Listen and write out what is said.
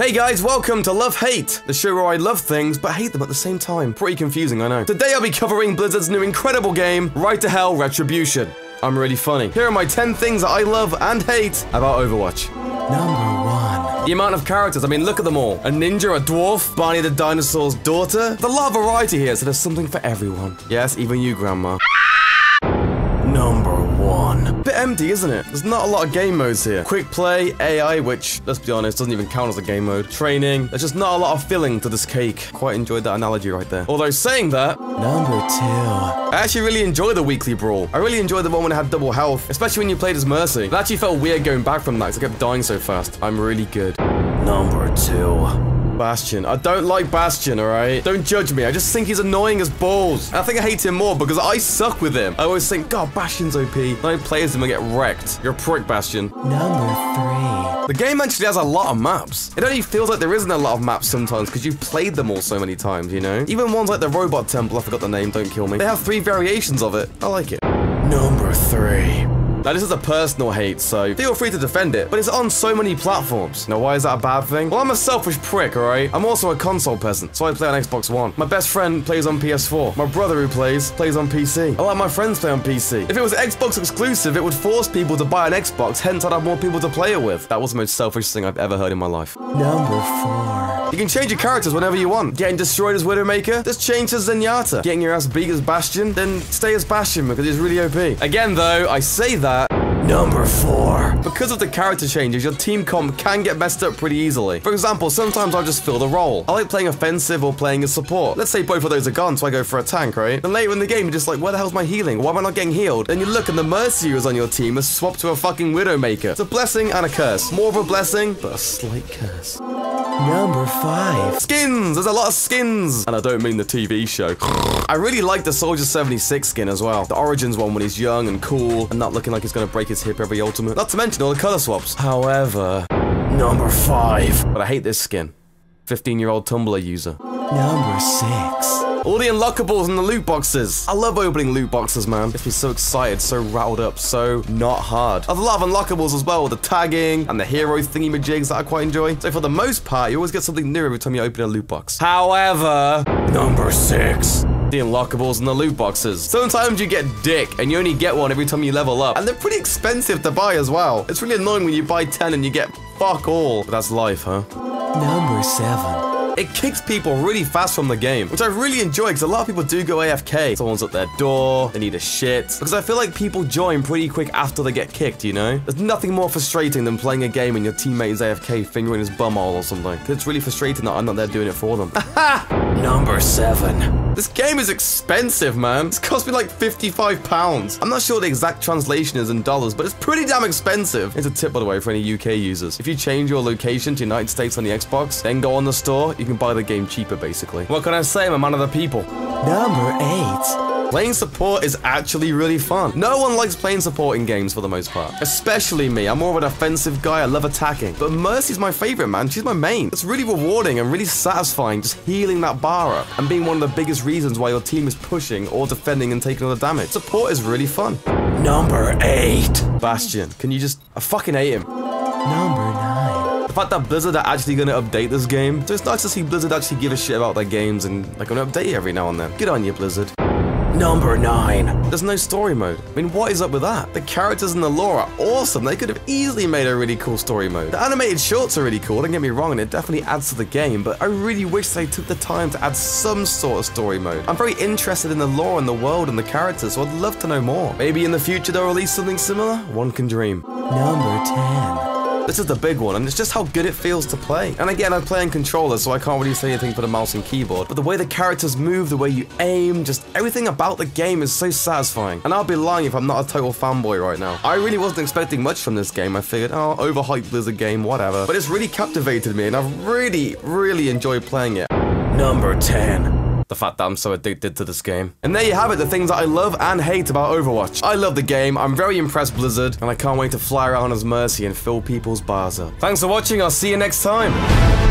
Hey guys, welcome to Love Hate, the show where I love things but hate them at the same time. Pretty confusing, I know. Today I'll be covering Blizzard's new incredible game, Right to Hell Retribution. I'm really funny. Here are my 10 things that I love and hate about Overwatch. Number one. The amount of characters, I mean, look at them all. A ninja, a dwarf, Barney the dinosaur's daughter. There's a lot of variety here, so there's something for everyone. Yes, even you, Grandma. Number one. Bit empty, isn't it? There's not a lot of game modes here. Quick play, AI, which, let's be honest, doesn't even count as a game mode. Training. There's just not a lot of filling to this cake. Quite enjoyed that analogy right there. Although saying that, number two. I actually really enjoy the weekly brawl. I really enjoyed the one when I had double health, especially when you played as Mercy. It actually felt weird going back from that because I kept dying so fast. I'm really good. Number two. Bastion. I don't like Bastion, alright? Don't judge me. I just think he's annoying as balls. I think I hate him more because I suck with him. I always think, God, Bastion's OP. Then I play as him and get wrecked. You're a prick, Bastion. Number three. The game actually has a lot of maps. It only feels like there isn't a lot of maps sometimes because you've played them all so many times, you know? Even ones like the Robot Temple, I forgot the name, don't kill me. They have three variations of it. I like it. Number three. Now, this is a personal hate, so feel free to defend it, but it's on so many platforms. Now, why is that a bad thing? Well, I'm a selfish prick, alright? I'm also a console peasant, so I play on Xbox One. My best friend plays on PS4. My brother who plays, plays on PC. A lot of my friends play on PC. If it was Xbox exclusive, it would force people to buy an Xbox, hence I'd have more people to play it with. That was the most selfish thing I've ever heard in my life. Number four. You can change your characters whenever you want. Getting destroyed as Widowmaker, just change to Zenyatta. Getting your ass beat as Bastion, then stay as Bastion because he's really OP. Again, though, I say that Number 4. Because of the character changes, your team comp can get messed up pretty easily. For example, sometimes I'll just fill the role. I like playing offensive or playing as support. Let's say both of those are gone, so I go for a tank, right? Then later in the game, you're just like, where the hell's my healing? Why am I not getting healed? Then you look and the Mercy who's on your team has swapped to a fucking Widowmaker. It's a blessing and a curse. More of a blessing, but a slight curse. Number 5. Skins! There's a lot of skins! And I don't mean the TV show. I really like the Soldier 76 skin as well. The Origins one when he's young and cool and not looking like he's gonna break his hip every ultimate. Not to mention all the color swaps. However, number 5. But I hate this skin. 15 year old Tumblr user. Number 6. All the unlockables and the loot boxes. I love opening loot boxes, man. Gets me so excited, so riled up, so not hard. There's a lot of unlockables as well, the tagging and the hero thingy majigs that I quite enjoy. So for the most part, you always get something new every time you open a loot box. However, number six the unlockables and the loot boxes. Sometimes you get dick and you only get one every time you level up. And they're pretty expensive to buy as well. It's really annoying when you buy 10 and you get fuck all. But that's life, huh? Number seven. It kicks people really fast from the game, which I really enjoy because a lot of people do go AFK. Someone's at their door, they need a shit. Because I feel like people join pretty quick after they get kicked, you know? There's nothing more frustrating than playing a game and your teammate is AFK fingering his bumhole or something. It's really frustrating that I'm not there doing it for them. Number seven. This game is expensive, man. It's cost me like 55 pounds. I'm not sure the exact translation is in dollars, but it's pretty damn expensive. It's a tip, by the way, for any UK users. If you change your location to United States on the Xbox, then go on the store, you can buy the game cheaper, basically. What can I say? I'm a man of the people. Number eight. Playing support is actually really fun. No one likes playing support in games for the most part. Especially me. I'm more of an offensive guy. I love attacking. But Mercy's my favorite, man. She's my main. It's really rewarding and really satisfying just healing that bar up and being one of the biggest reasons why your team is pushing or defending and taking all the damage. Support is really fun. Number 8. Bastion. Can you just... I fucking hate him. Number 9. The fact that Blizzard are actually going to update this game. So it's nice to see Blizzard actually give a shit about their games and they're going to update it every now and then. Good on you, Blizzard. Number 9. There's no story mode. I mean, what is up with that? The characters and the lore are awesome. They could have easily made a really cool story mode. The animated shorts are really cool, don't get me wrong, and it definitely adds to the game, but I really wish they took the time to add some sort of story mode. I'm very interested in the lore and the world and the characters, so I'd love to know more. Maybe in the future they'll release something similar? One can dream. Number 10. This is the big one, and it's just how good it feels to play. And again, I'm playing controller, so I can't really say anything for the mouse and keyboard, but the way the characters move, the way you aim, just everything about the game is so satisfying. And I'll be lying if I'm not a total fanboy right now. I really wasn't expecting much from this game. I figured, oh, overhyped Blizzard game, whatever. But it's really captivated me, and I've really, really enjoyed playing it. Number 10 the fact that I'm so addicted to this game. And there you have it, the things that I love and hate about Overwatch. I love the game, I'm very impressed Blizzard, and I can't wait to fly around as Mercy and fill people's bars up. Thanks for watching, I'll see you next time.